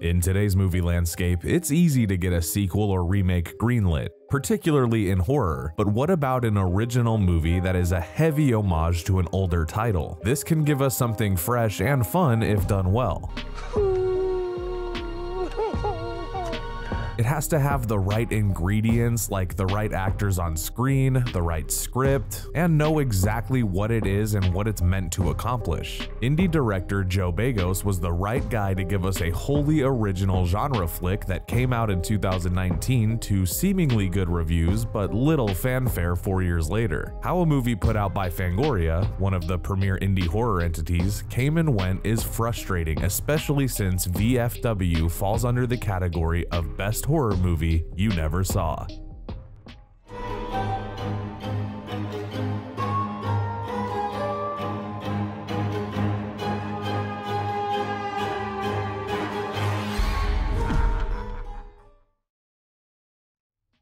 In today's movie landscape, it's easy to get a sequel or remake greenlit, particularly in horror, but what about an original movie that is a heavy homage to an older title? This can give us something fresh and fun if done well. It has to have the right ingredients, like the right actors on screen, the right script, and know exactly what it is and what it's meant to accomplish. Indie director Joe Begos was the right guy to give us a wholly original genre flick that came out in 2019 to seemingly good reviews but little fanfare four years later. How a movie put out by Fangoria, one of the premier indie horror entities, came and went is frustrating, especially since VFW falls under the category of Best horror movie you never saw.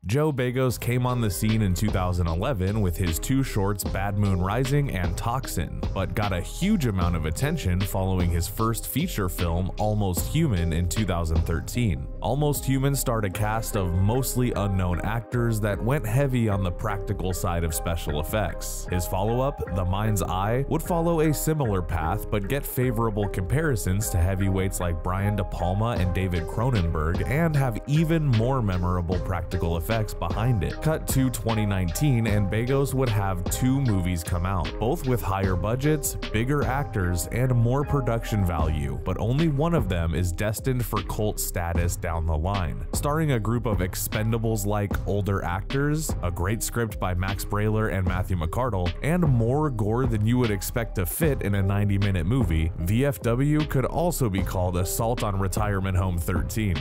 Joe Begos came on the scene in 2011 with his two shorts Bad Moon Rising and Toxin, but got a huge amount of attention following his first feature film Almost Human in 2013. Almost Human starred a cast of mostly unknown actors that went heavy on the practical side of special effects. His follow-up, The Mind's Eye, would follow a similar path but get favorable comparisons to heavyweights like Brian De Palma and David Cronenberg and have even more memorable practical effects effects behind it. Cut to 2019 and Begos would have two movies come out, both with higher budgets, bigger actors, and more production value, but only one of them is destined for cult status down the line. Starring a group of expendables-like older actors, a great script by Max Brallier and Matthew McArdle, and more gore than you would expect to fit in a 90-minute movie, VFW could also be called Assault on Retirement Home 13.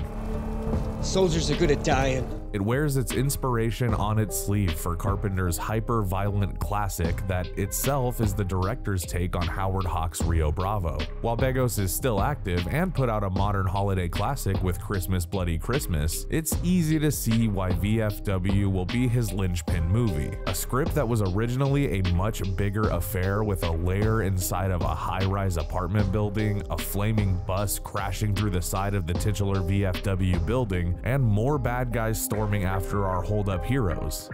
Soldiers are good at dying. It wears its inspiration on its sleeve for Carpenter's hyper-violent classic that itself is the director's take on Howard Hawks' Rio Bravo. While Begos is still active and put out a modern holiday classic with Christmas Bloody Christmas, it's easy to see why VFW will be his linchpin movie. A script that was originally a much bigger affair with a lair inside of a high-rise apartment building, a flaming bus crashing through the side of the titular VFW building, and more bad guys storming after our holdup heroes.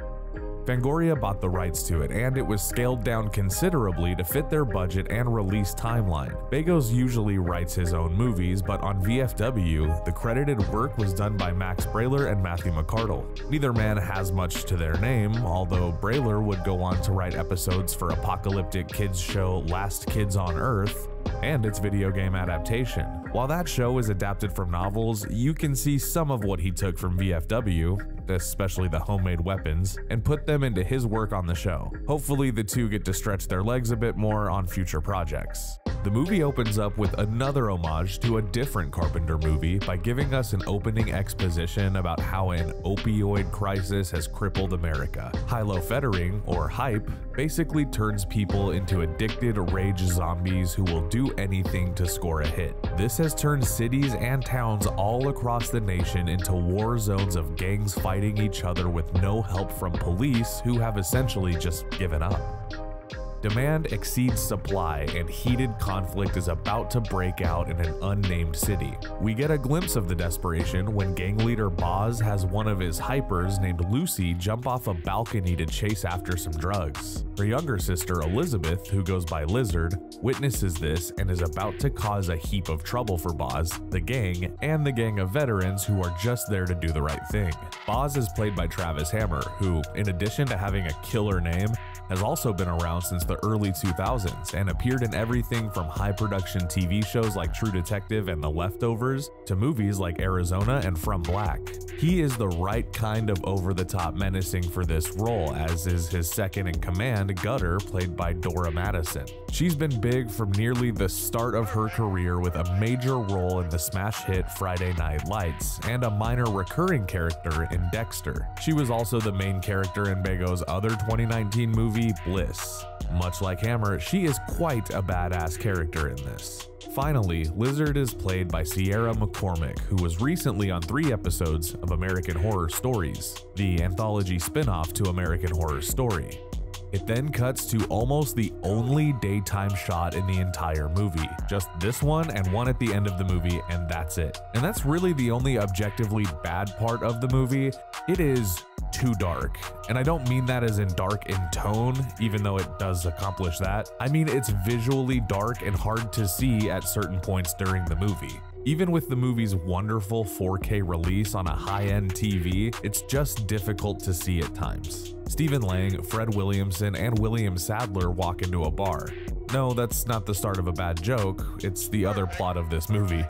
Fangoria bought the rights to it, and it was scaled down considerably to fit their budget and release timeline. Begos usually writes his own movies, but on VFW, the credited work was done by Max Brallier and Matthew McArdle. Neither man has much to their name, although Brallier would go on to write episodes for apocalyptic kids show Last Kids on Earth, and its video game adaptation. While that show is adapted from novels, you can see some of what he took from VFW, especially the homemade weapons, and put them into his work on the show. Hopefully the two get to stretch their legs a bit more on future projects. The movie opens up with another homage to a different Carpenter movie by giving us an opening exposition about how an opioid crisis has crippled America. Hylo or hype, basically turns people into addicted rage zombies who will do anything to score a hit. This has turned cities and towns all across the nation into war zones of gangs fighting each other with no help from police who have essentially just given up. Demand exceeds supply, and heated conflict is about to break out in an unnamed city. We get a glimpse of the desperation when gang leader Boz has one of his hypers named Lucy jump off a balcony to chase after some drugs. Her younger sister Elizabeth, who goes by Lizard, witnesses this and is about to cause a heap of trouble for Boz, the gang, and the gang of veterans who are just there to do the right thing. Boz is played by Travis Hammer, who, in addition to having a killer name, has also been around since the early 2000s and appeared in everything from high production TV shows like True Detective and The Leftovers to movies like Arizona and From Black. He is the right kind of over the top menacing for this role, as is his second in command, Gutter, played by Dora Madison. She's been big from nearly the start of her career with a major role in the smash hit Friday Night Lights and a minor recurring character in Dexter. She was also the main character in Begos' other 2019 movie, Bliss. Much like Hammer, she is quite a badass character in this. Finally, Lizard is played by Sierra McCormick, who was recently on three episodes of American Horror Stories, the anthology spin-off to American Horror Story. It then cuts to almost the only daytime shot in the entire movie. Just this one and one at the end of the movie, and that's it. And that's really the only objectively bad part of the movie. It is too dark. And I don't mean that as in dark in tone, even though it does accomplish that. I mean it's visually dark and hard to see at certain points during the movie. Even with the movie's wonderful 4K release on a high-end TV, it's just difficult to see at times. Stephen Lang, Fred Williamson, and William Sadler walk into a bar. No, that's not the start of a bad joke, it's the other plot of this movie.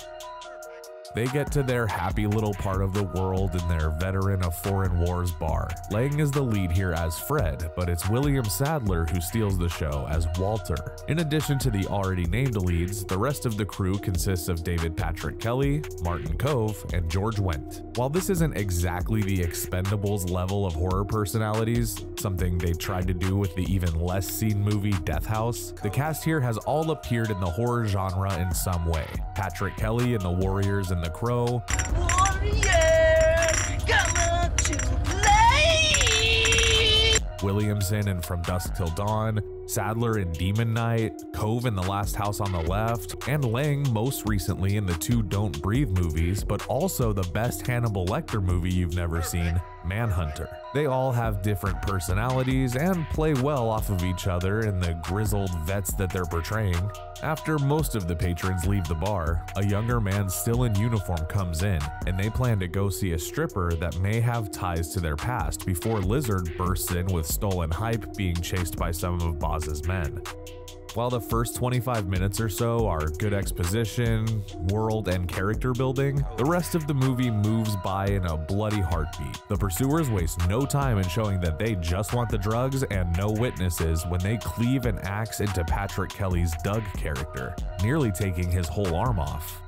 They get to their happy little part of the world in their veteran of foreign wars bar. Lang is the lead here as Fred, but it's William Sadler who steals the show as Walter. In addition to the already named leads, the rest of the crew consists of David Patrick Kelly, Martin Kove, and George Wendt. While this isn't exactly the Expendables level of horror personalities, something they tried to do with the even less seen movie Death House, the cast here has all appeared in the horror genre in some way. Patrick Kelly in The Warriors and The Crow, Williamson and From Dusk Till Dawn, Sadler in Demon Knight, Kove in The Last House on the Left, and Lang most recently in the two Don't Breathe movies, but also the best Hannibal Lecter movie you've never seen, Manhunter. They all have different personalities and play well off of each other in the grizzled vets that they're portraying. After most of the patrons leave the bar, a younger man still in uniform comes in, and they plan to go see a stripper that may have ties to their past before Lizard bursts in with stolen hype being chased by some of Boz's men. While the first 25 minutes or so are good exposition, world, and character building, the rest of the movie moves by in a bloody heartbeat. The pursuers waste no time in showing that they just want the drugs and no witnesses when they cleave an axe into Patrick Kelly's Doug character, nearly taking his whole arm off.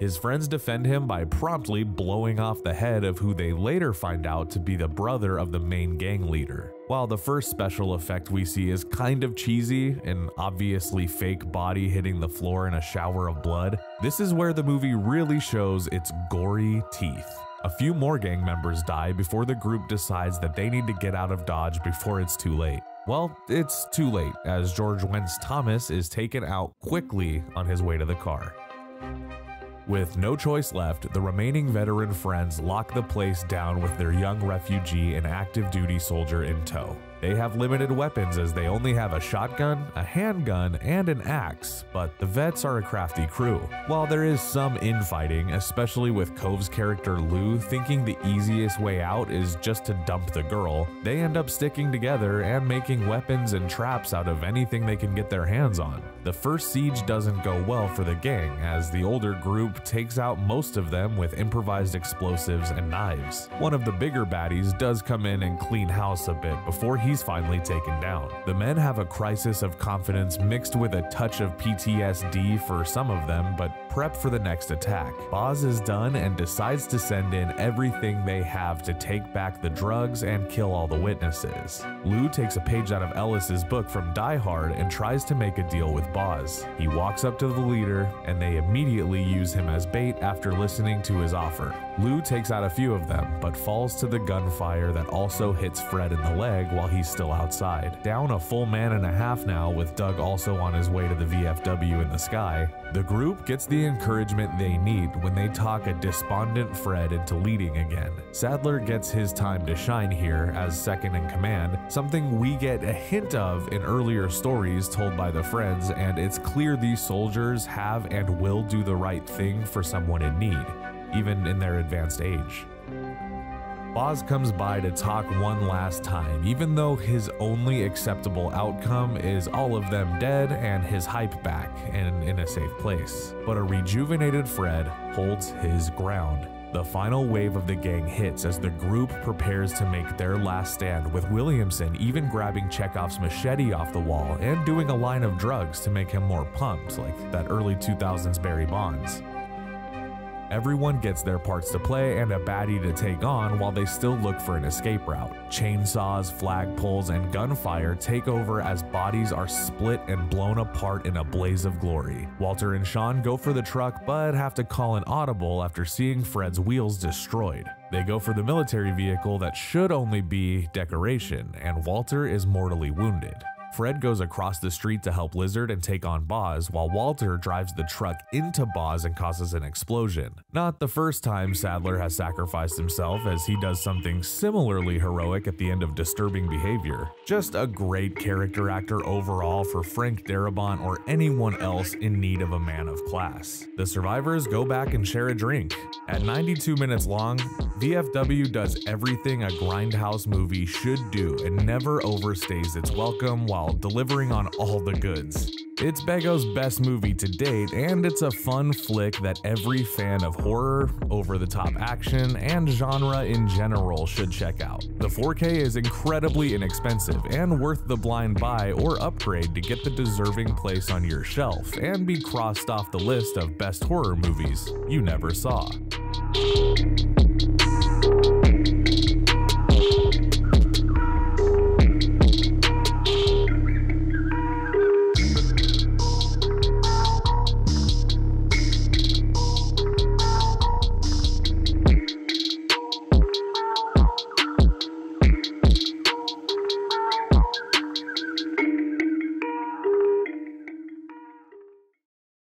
His friends defend him by promptly blowing off the head of who they later find out to be the brother of the main gang leader. While the first special effect we see is kind of cheesy, an obviously fake body hitting the floor in a shower of blood, this is where the movie really shows its gory teeth. A few more gang members die before the group decides that they need to get out of Dodge before it's too late. Well, it's too late, as George Wendt's Thomas is taken out quickly on his way to the car. With no choice left, the remaining veteran friends lock the place down with their young refugee and active duty soldier in tow. They have limited weapons as they only have a shotgun, a handgun, and an axe, but the vets are a crafty crew. While there is some infighting, especially with Kove's character Lou thinking the easiest way out is just to dump the girl, they end up sticking together and making weapons and traps out of anything they can get their hands on. The first siege doesn't go well for the gang, as the older group takes out most of them with improvised explosives and knives. One of the bigger baddies does come in and clean house a bit before he's finally taken down. The men have a crisis of confidence mixed with a touch of PTSD for some of them, but prep for the next attack. Boz is done and decides to send in everything they have to take back the drugs and kill all the witnesses. Lou takes a page out of Ellis's book from Die Hard and tries to make a deal with Boz. He walks up to the leader and they immediately use him as bait after listening to his offer. Lou takes out a few of them, but falls to the gunfire that also hits Fred in the leg while he's still outside. Down a full man and a half now, with Doug also on his way to the VFW in the sky, the group gets the encouragement they need when they talk a despondent Fred into leading again. Sadler gets his time to shine here as second in command, something we get a hint of in earlier stories told by the friends, and it's clear these soldiers have and will do the right thing for someone in need, even in their advanced age. Boz comes by to talk one last time, even though his only acceptable outcome is all of them dead and his hype back and in a safe place. But a rejuvenated Fred holds his ground. The final wave of the gang hits as the group prepares to make their last stand, with Williamson even grabbing Chekhov's machete off the wall and doing a line of drugs to make him more pumped, like that early 2000s Barry Bonds. Everyone gets their parts to play and a baddie to take on while they still look for an escape route. Chainsaws, flagpoles, and gunfire take over as bodies are split and blown apart in a blaze of glory. Walter and Sean go for the truck but have to call an audible after seeing Fred's wheels destroyed. They go for the military vehicle that should only be decoration, and Walter is mortally wounded. Fred goes across the street to help Lizard and take on Boz, while Walter drives the truck into Boz and causes an explosion. Not the first time Sadler has sacrificed himself, as he does something similarly heroic at the end of Disturbing Behavior. Just a great character actor overall for Frank Darabont or anyone else in need of a man of class. The survivors go back and share a drink. At 92 minutes long, VFW does everything a grindhouse movie should do and never overstays its welcome while delivering on all the goods. It's Begos' best movie to date, and it's a fun flick that every fan of horror, over the top action, and genre in general should check out. The 4K is incredibly inexpensive and worth the blind buy or upgrade to get the deserving place on your shelf and be crossed off the list of best horror movies you never saw.